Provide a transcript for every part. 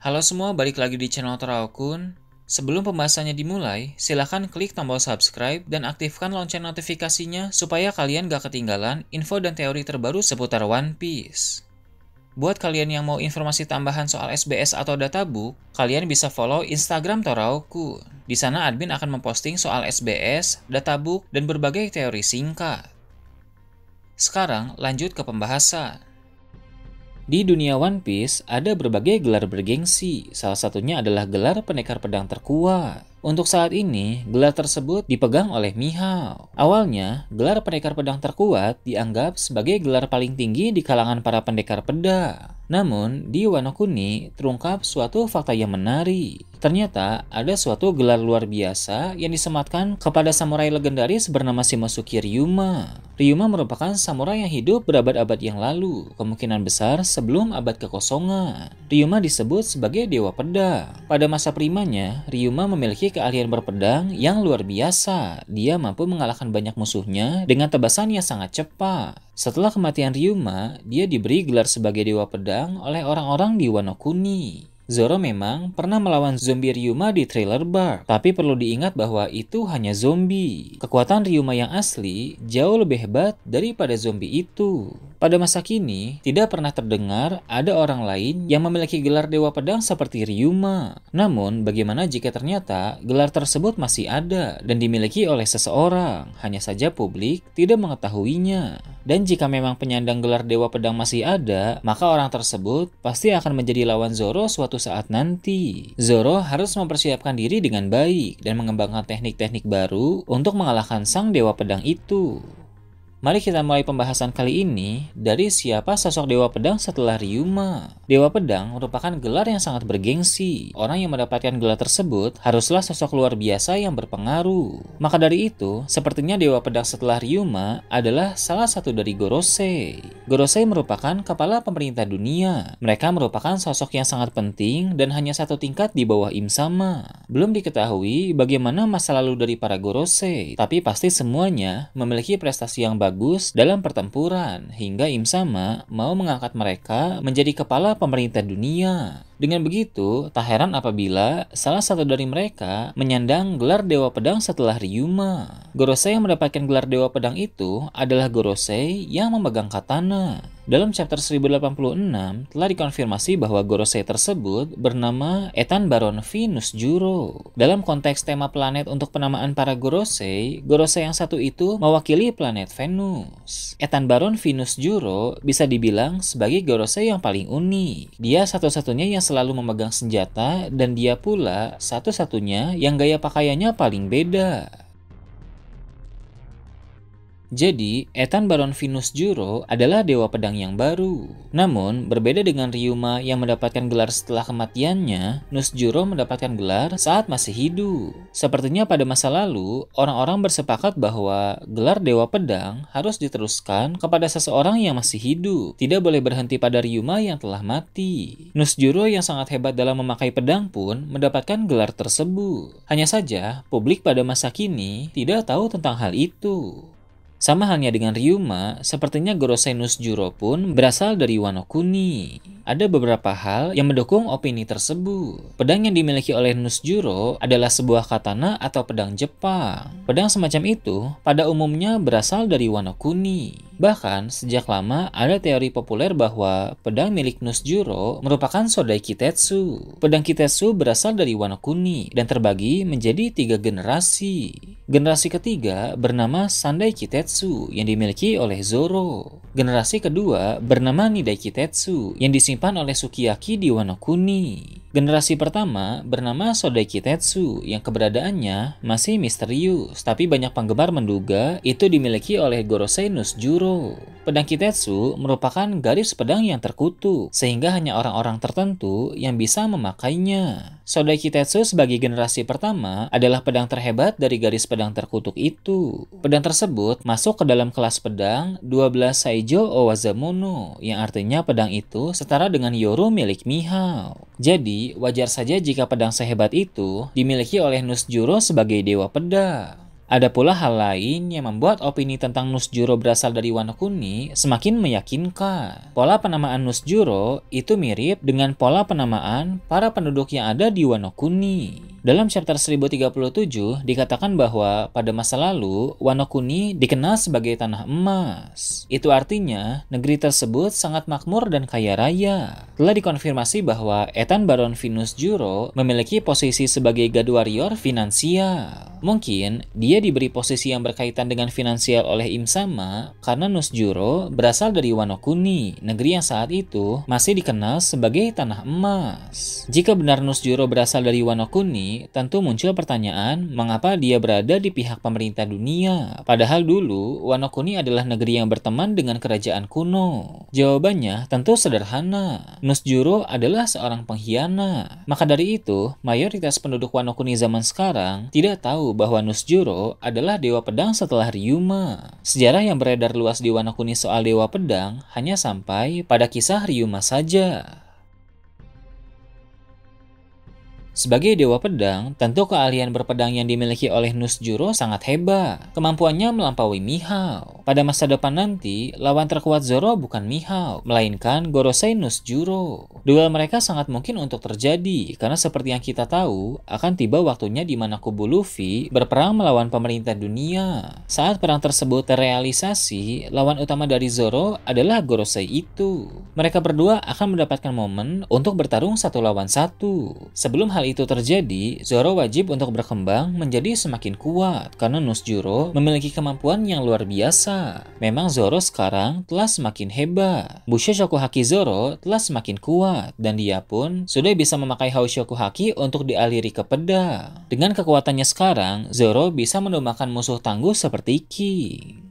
Halo semua, balik lagi di channel Teraokun. Sebelum pembahasannya dimulai, silahkan klik tombol subscribe dan aktifkan lonceng notifikasinya supaya kalian gak ketinggalan info dan teori terbaru seputar One Piece. Buat kalian yang mau informasi tambahan soal SBS atau databook, kalian bisa follow Instagram Toraokun. Di sana admin akan memposting soal SBS, databook, dan berbagai teori singkat. Sekarang lanjut ke pembahasan. Di dunia One Piece ada berbagai gelar bergengsi, salah satunya adalah gelar pendekar pedang terkuat. Untuk saat ini, gelar tersebut dipegang oleh Mihao. Awalnya, gelar pendekar pedang terkuat dianggap sebagai gelar paling tinggi di kalangan para pendekar pedang. Namun, di Wano Kuni terungkap suatu fakta yang menarik. Ternyata ada suatu gelar luar biasa yang disematkan kepada samurai legendaris bernama Shimosuke Ryuma. Ryuma merupakan samurai yang hidup berabad-abad yang lalu, kemungkinan besar sebelum abad kekosongan. Ryuma disebut sebagai dewa pedang. Pada masa primanya, Ryuma memiliki keahlian berpedang yang luar biasa. Dia mampu mengalahkan banyak musuhnya dengan tebasan yang sangat cepat. Setelah kematian Ryuma, dia diberi gelar sebagai dewa pedang oleh orang-orang di Wano Kuni. Zoro memang pernah melawan zombie Ryuma di trailer bar, tapi perlu diingat bahwa itu hanya zombie. Kekuatan Ryuma yang asli jauh lebih hebat daripada zombie itu. Pada masa kini, tidak pernah terdengar ada orang lain yang memiliki gelar dewa pedang seperti Ryuma. Namun, bagaimana jika ternyata gelar tersebut masih ada dan dimiliki oleh seseorang, hanya saja publik tidak mengetahuinya. Dan jika memang penyandang gelar dewa pedang masih ada, maka orang tersebut pasti akan menjadi lawan Zoro suatu saat nanti. Zoro harus mempersiapkan diri dengan baik dan mengembangkan teknik-teknik baru untuk mengalahkan sang dewa pedang itu. Mari kita mulai pembahasan kali ini dari siapa sosok Dewa Pedang setelah Ryuma. Dewa Pedang merupakan gelar yang sangat bergengsi. Orang yang mendapatkan gelar tersebut haruslah sosok luar biasa yang berpengaruh. Maka dari itu, sepertinya Dewa Pedang setelah Ryuma adalah salah satu dari Gorosei. Gorosei merupakan kepala pemerintah dunia. Mereka merupakan sosok yang sangat penting dan hanya satu tingkat di bawah Im Sama. Belum diketahui bagaimana masa lalu dari para Gorosei, tapi pasti semuanya memiliki prestasi yang bagus bagus dalam pertempuran hingga Im Sama mau mengangkat mereka menjadi kepala pemerintah dunia. Dengan begitu, tak heran apabila salah satu dari mereka menyandang gelar Dewa Pedang setelah Ryuma. Gorosei yang mendapatkan gelar Dewa Pedang itu adalah Gorosei yang memegang katana. Dalam chapter 1086 telah dikonfirmasi bahwa Gorosei tersebut bernama Ethan Baron Venus Juro. Dalam konteks tema planet untuk penamaan para Gorosei, Gorosei yang satu itu mewakili planet Venus. Ethan Baron Venus Juro bisa dibilang sebagai Gorosei yang paling unik. Dia satu-satunya yang selalu memegang senjata dan dia pula satu-satunya yang gaya pakaiannya paling beda. Jadi, Ethan Baron Venus Juro adalah dewa pedang yang baru. Namun, berbeda dengan Ryuma yang mendapatkan gelar setelah kematiannya, Nus Juro mendapatkan gelar saat masih hidup. Sepertinya pada masa lalu, orang-orang bersepakat bahwa gelar dewa pedang harus diteruskan kepada seseorang yang masih hidup. Tidak boleh berhenti pada Ryuma yang telah mati. Nus Juro yang sangat hebat dalam memakai pedang pun mendapatkan gelar tersebut. Hanya saja, publik pada masa kini tidak tahu tentang hal itu. Sama halnya dengan Ryuma, sepertinya Gorosei Nusjuro pun berasal dari Wano Kuni. Ada beberapa hal yang mendukung opini tersebut. Pedang yang dimiliki oleh Nusjuro adalah sebuah katana atau pedang Jepang. Pedang semacam itu pada umumnya berasal dari Wano Kuni. Bahkan, sejak lama ada teori populer bahwa pedang milik Nusjuro merupakan Sodai Kitetsu. Pedang Kitetsu berasal dari Wano Kuni dan terbagi menjadi tiga generasi. Generasi ketiga bernama Sandai Kitetsu yang dimiliki oleh Zoro. Generasi kedua bernama Nidai Kitetsu yang disimpan oleh Sukiyaki di Wano Kuni. Generasi pertama bernama Sodai Kitetsu yang keberadaannya masih misterius, tapi banyak penggemar menduga itu dimiliki oleh Gorosei Nusjuro. Pedang Kitetsu merupakan garis pedang yang terkutuk, sehingga hanya orang-orang tertentu yang bisa memakainya. Sodai Kitetsu sebagai generasi pertama adalah pedang terhebat dari garis pedang terkutuk itu. Pedang tersebut masuk ke dalam kelas pedang 12 Saijo Owazamono, yang artinya pedang itu setara dengan Yoru milik Mihao. Jadi, wajar saja jika pedang sehebat itu dimiliki oleh Nusjuro sebagai dewa pedang. Ada pula hal lain yang membuat opini tentang Nusjuro berasal dari Wano Kuni semakin meyakinkan. Pola penamaan Nusjuro itu mirip dengan pola penamaan para penduduk yang ada di Wano Kuni. Dalam chapter 1037 dikatakan bahwa pada masa lalu Wano Kuni dikenal sebagai tanah emas. Itu artinya negeri tersebut sangat makmur dan kaya raya. Telah dikonfirmasi bahwa Ethan Baron Venus Juro memiliki posisi sebagai God Warrior finansial. Mungkin dia diberi posisi yang berkaitan dengan finansial oleh Im Sama karena Nus Juro berasal dari Wano Kuni, negeri yang saat itu masih dikenal sebagai tanah emas. Jika benar Nus Juro berasal dari Wano Tentu muncul pertanyaan mengapa dia berada di pihak pemerintah dunia. Padahal dulu Wano Kuni adalah negeri yang berteman dengan kerajaan kuno. Jawabannya tentu sederhana. Nusjuro adalah seorang pengkhianat. Maka dari itu, mayoritas penduduk Wano Kuni zaman sekarang tidak tahu bahwa Nusjuro adalah dewa pedang setelah Ryuma. Sejarah yang beredar luas di Wano Kuni soal dewa pedang hanya sampai pada kisah Ryuma saja. Sebagai dewa pedang, tentu keahlian berpedang yang dimiliki oleh Nusjuro sangat hebat. Kemampuannya melampaui Mihao. Pada masa depan nanti, lawan terkuat Zoro bukan Mihao, melainkan Gorosei Nusjuro. Duel mereka sangat mungkin untuk terjadi, karena seperti yang kita tahu, akan tiba waktunya di mana kubu Luffy berperang melawan pemerintah dunia. Saat perang tersebut terrealisasi, lawan utama dari Zoro adalah Gorosei itu. Mereka berdua akan mendapatkan momen untuk bertarung satu lawan satu. Sebelum hal itu terjadi, Zoro wajib untuk berkembang menjadi semakin kuat karena Nusjuro memiliki kemampuan yang luar biasa. Memang Zoro sekarang telah semakin hebat. Busho Haki Zoro telah semakin kuat dan dia pun sudah bisa memakai Haushoku Haki untuk dialiri ke pedang. Dengan kekuatannya sekarang, Zoro bisa mendombakan musuh tangguh seperti Ki.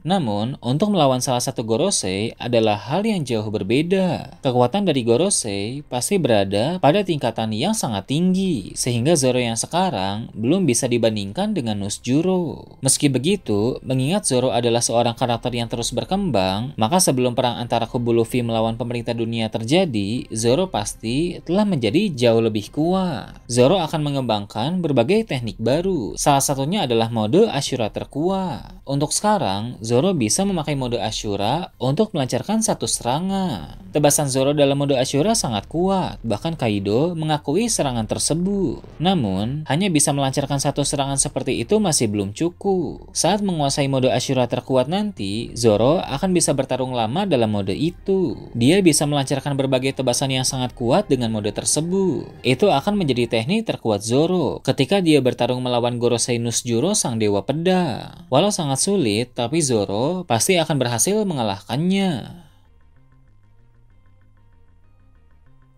Namun, untuk melawan salah satu Gorosei adalah hal yang jauh berbeda. Kekuatan dari Gorosei pasti berada pada tingkatan yang sangat tinggi sehingga Zoro yang sekarang belum bisa dibandingkan dengan Nusjuro. Meski begitu, mengingat Zoro adalah seorang karakter yang terus berkembang, maka sebelum perang antara kubu Luffy melawan pemerintah dunia terjadi, Zoro pasti telah menjadi jauh lebih kuat. Zoro akan mengembangkan berbagai teknik baru, salah satunya adalah mode Ashura terkuat. Untuk sekarang, Zoro bisa memakai mode Ashura untuk melancarkan satu serangan. Tebasan Zoro dalam mode Ashura sangat kuat, bahkan Kaido mengakui serangan tersebut. Namun, hanya bisa melancarkan satu serangan seperti itu masih belum cukup. Saat menguasai mode Ashura terkuat nanti, Zoro akan bisa bertarung lama dalam mode itu. Dia bisa melancarkan berbagai tebasan yang sangat kuat dengan mode tersebut. Itu akan menjadi teknik terkuat Zoro ketika dia bertarung melawan Gorosei Nusjuro sang dewa pedang. Walau sangat sulit, tapi Zoro pasti akan berhasil mengalahkannya.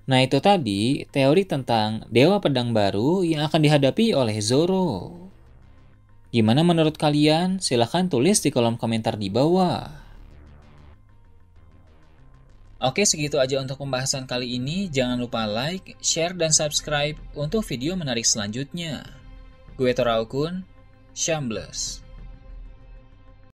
Nah itu tadi teori tentang dewa pedang baru yang akan dihadapi oleh Zoro. Gimana menurut kalian? Silahkan tulis di kolom komentar di bawah. Oke segitu aja untuk pembahasan kali ini. Jangan lupa like, share, dan subscribe untuk video menarik selanjutnya. Gue Toraukun, Shambles.